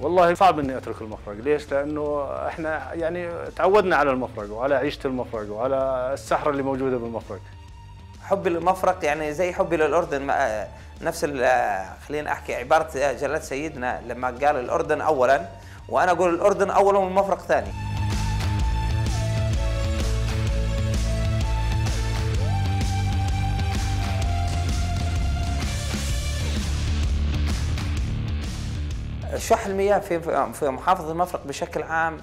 والله صعب إني أترك المفرق، ليش؟ لأنه إحنا يعني تعودنا على المفرق وعلى عيشة المفرق وعلى السحرة اللي موجودة بالمفرق. حبي للمفرق يعني زي حبي للأردن نفس خلينا أحكي عبارة جلالة سيدنا لما قال الأردن اولا وأنا أقول الأردن اولا والمفرق ثاني شح المياه في في محافظة المفرق بشكل عام؟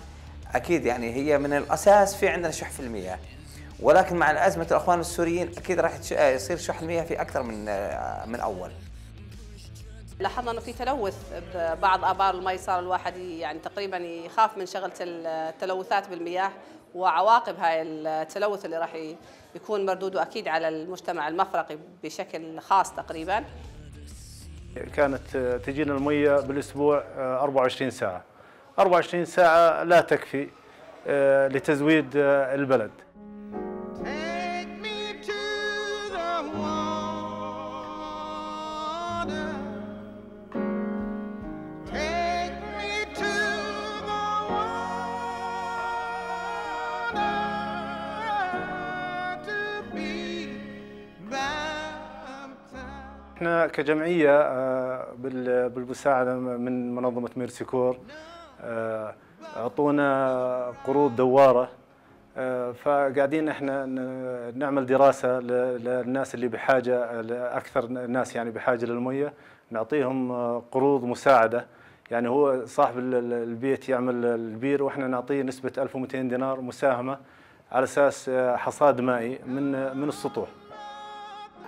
أكيد يعني هي من الأساس في عندنا شح في المياه. ولكن مع ازمه الأخوان السوريين أكيد راح يتش- يصير شح المياه في أكثر من من أول. لاحظنا إنه في تلوث ببعض آبار المي صار الواحد يعني تقريبا يخاف من شغلة التلوثات بالمياه وعواقب هاي التلوث اللي راح يكون مردوده أكيد على المجتمع المفرقي بشكل خاص تقريبا. كانت آه، تجينا المية بالأسبوع آه، 24 ساعة. 24 ساعة لا تكفي آه، لتزويد آه، البلد. Take me to the water. إحنا كجمعية آه، بال- بالمساعدة من منظمة ميرسي كور آه، أعطونا قروض دوارة آه، فقاعدين إحنا نعمل دراسة للناس اللي بحاجة لأكثر الناس يعني بحاجة للمية نعطيهم قروض مساعدة. يعني هو صاحب ال- ال- البيت يعمل البير وإحنا نعطيه نسبة 1200 دينار مساهمة على أساس حصاد مائي من من السطوح.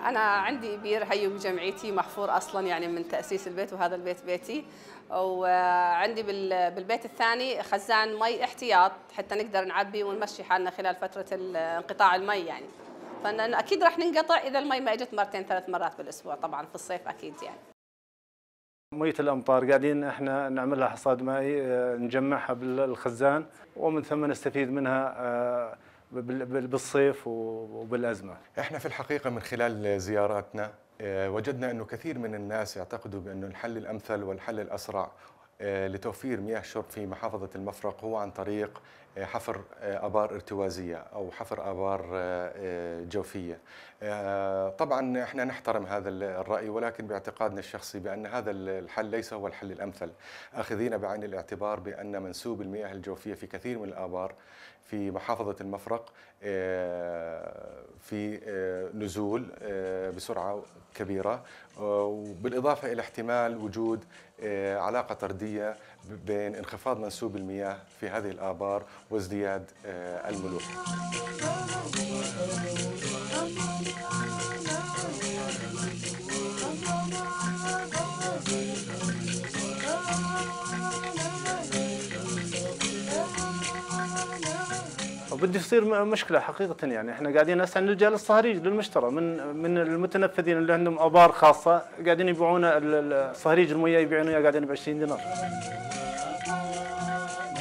أنا عندي بير هي بجمعيتي محفور أصلا يعني من تأسيس البيت وهذا البيت بيتي. وعندي بال- بالبيت الثاني خزان مي احتياط حتى نقدر نعبي ونمشي حالنا خلال فترة انقطاع المي يعني. فأنا أكيد راح ننقطع إذا المي ما إجت مرتين ثلاث مرات بالأسبوع طبعا في الصيف أكيد يعني. مية الأمطار قاعدين إحنا نعمل لها حصاد مائي آه، نجمعها بالخزان ومن ثم نستفيد منها آه، بالصيف وبالأزمة. إحنا في الحقيقة من خلال زياراتنا آه، وجدنا أنه كثير من الناس يعتقدوا بانه الحل الأمثل والحل الأسرع آه، لتوفير مياه الشرب في محافظة المفرق هو عن طريق حفر آه، آبار ارتوازية أو حفر آبار آه، آه، جوفية. طبعا إحنا نحترم هذا الرأي ولكن باعتقادنا الشخصي بأن هذا الحل ليس هو الحل الأمثل، آخذين بعين الاعتبار بأن منسوب المياه الجوفية في كثير من الآبار في محافظة المفرق في نزول بسرعة كبيرة وبالإضافة إلى احتمال وجود علاقة طردية بين انخفاض منسوب المياه في هذه الآبار وازدياد آه، الملوحه. وبده يصير م- مشكلة حقيقة يعني إحنا قاعدين هسه نلجأ للصهريج للمشترى من من المتنفذين اللي عندهم آبار خاصة قاعدين يبيعونا ال- ال- صهريج المياه يبيعونه إياه قاعدين ب 20 دينار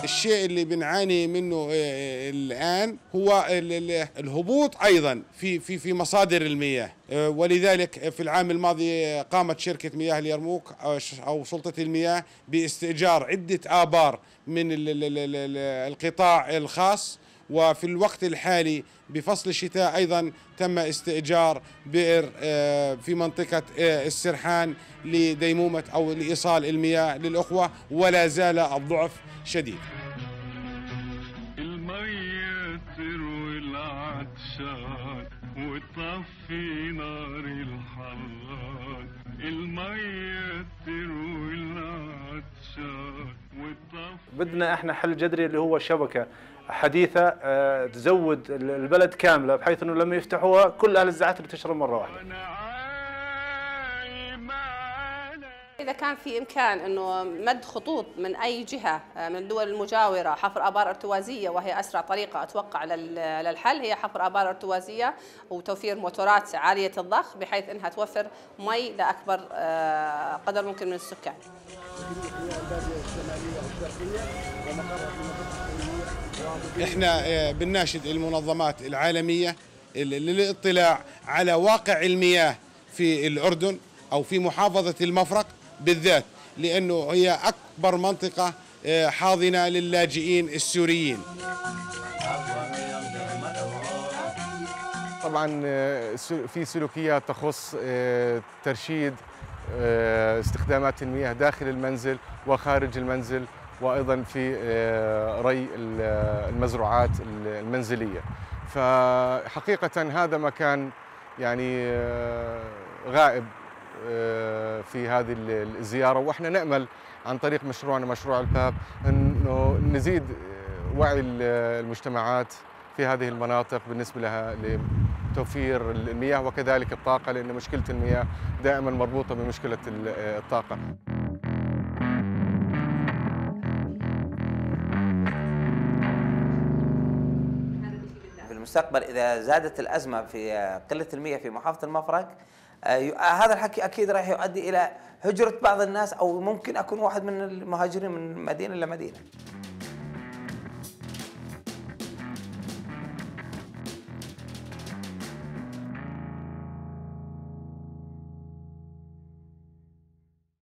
الشيء اللي بنعاني منه آه، الآن هو ال- ال- الهبوط أيضا في في في مصادر المياه. آه، ولذلك في العام الماضي قامت شركة مياه اليرموك أو سلطة المياه باستئجار عدة آبار من ال- ال- ال- ال- القطاع الخاص. وفي الوقت الحالي بفصل الشتاء أيضا تم استئجار بئر آه، في منطقة آه، السرحان لديمومة أو لإيصال المياه للأخوة ولا زال الضعف شديد. المية تروي العطشان وتطفي نار الحران المية تروي بدنا إحنا حل جذري اللي هو شبكة حديثة آه، تزود ال- البلد كاملة بحيث إنه لما يفتحوها كل أهل الزعاتر تشرب مرة واحدة. إذا كان في إمكان أنه مد خطوط من أي جهة آه، من الدول المجاورة حفر آبار أرتوازية وهي أسرع طريقة أتوقع لل- للحل هي حفر آبار أرتوازية وتوفير موتورات عالية الضخ بحيث أنها توفر مي لأكبر آه، قدر ممكن من السكان. إحنا آه، بنناشد المنظمات العالمية ال- للاطلاع على واقع المياه في الأردن أو في محافظة المفرق. بالذات لأنه هي أكبر منطقة آه، حاضنة للاجئين السوريين. طبعا آه، في سلوكيات تخص آه، ترشيد استخدامات المياه داخل المنزل وخارج المنزل وأيضا في ري ال- المزروعات المنزلية. فحقيقه هذا مكان يعني غائب. في هذه ال- الزيارة وإحنا نأمل عن طريق مشروعنا مشروع الباب إنه نزيد آه، وعي ال- المجتمعات في هذه المناطق بالنسبة لها لتوفير المياه وكذلك الطاقة لأن مشكلة المياه دائما مربوطة بمشكلة ال- الطاقة. في المستقبل إذا زادت الأزمة في آه، قلة المياه في محافظة المفرق آه، آه، هذا الحكي أكيد راح يؤدي إلى هجرة بعض الناس أو ممكن أكون واحد من المهاجرين من مدينة إلى مدينة.